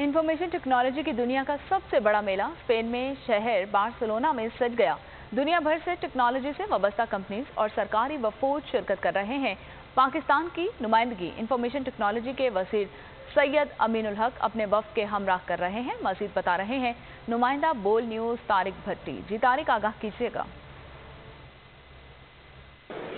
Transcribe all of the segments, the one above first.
Information technology की दुनिया का सबसे बड़ा मेला स्पेन में शहर बार्सिलोना में सज गया। दुनिया भर से टेक्नोलॉजी से वाबस्ता कंपनीज़ और सरकारी वफूद शिरकत कर रहे हैं। पाकिस्तान की नुमाइंदगी इंफॉर्मेशन टेक्नोलॉजी के वज़ीर सैयद अमीनुल हक अपने वफ के हमराह कर रहे हैं, मजीद बता रहे हैं। नुमाइंदा बोल न्यूज़ तारिक भट्टी। जी तारिक, आगाह कीजिएगा।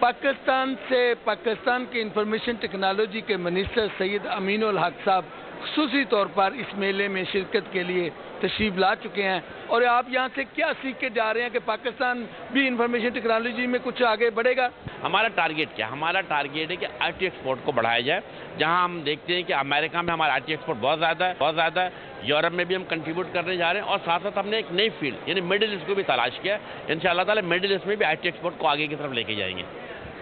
पाकिस्तान से पाकिस्तान के इंफॉर्मेशन टेक्नोलॉजी के मिनिस्टर सैयद अमीनुल हक साहब खसूसी तौर पर इस मेले में शिरकत के लिए तशरीफ़ ला चुके हैं। और आप यहाँ से क्या सीख के जा रहे हैं कि पाकिस्तान भी इंफॉर्मेशन टेक्नोलॉजी में कुछ आगे बढ़ेगा? हमारा टारगेट क्या? हमारा टारगेट है कि आईटी एक्सपोर्ट को बढ़ाया जाए। जहाँ हम देखते हैं कि अमेरिका में हमारा आईटी एक्सपोर्ट बहुत ज़्यादा है, बहुत ज़्यादा है। यूरोप में भी हम कंट्रीब्यूट करने जा रहे हैं और साथ साथ हमने एक नई फ़ील्ड यानी मिडिल ईस्ट को भी तलाश किया इन शाला मिडिल ईस्ट में भी आई एक्सपोर्ट को आगे की तरफ़ लेके जाएँगे।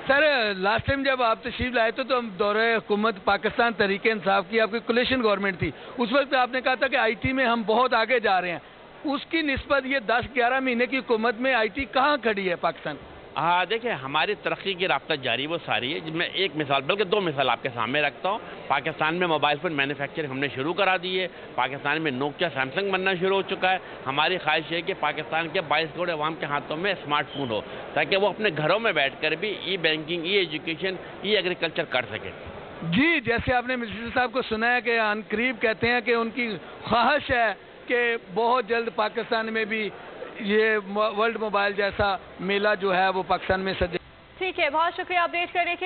सर लास्ट टाइम जब आप तशरीफ़ लाए थे तो हम दौरे हुकूमत पाकिस्तान तरीके इंसाफ की आपकी कुलेशन गवर्नमेंट थी। उस वक्त आपने कहा था कि आईटी में हम बहुत आगे जा रहे हैं। उसकी नस्बत ये 10-11 महीने की हुकूमत में आईटी कहाँ खड़ी है पाकिस्तान? हाँ देखिए, हमारी तरक्की की रफ्ता जारी वो सारी है, जिसमें एक मिसाल, बल्कि दो मिसाल आपके सामने रखता हूँ। पाकिस्तान में मोबाइल फ़ोन मैन्युफैक्चरिंग हमने शुरू करा दी है। पाकिस्तान में नोकिया, सैमसंग बनना शुरू हो चुका है। हमारी ख्वाहिश है कि पाकिस्तान के बाईस करोड़ अवाम के हाथों में स्मार्टफ़ोन हो, ताकि वो अपने घरों में बैठ कर भी e banking e education e agriculture कर सकें। जी, जैसे आपने मिनिस्टर साहब को सुना है कि अनकरीब कहते हैं कि उनकी ख्वाहिश है कि बहुत जल्द पाकिस्तान में भी ये वर्ल्ड मोबाइल जैसा मेला जो है वो पाकिस्तान में सजे ठीक है, बहुत शुक्रिया अपडेट करने के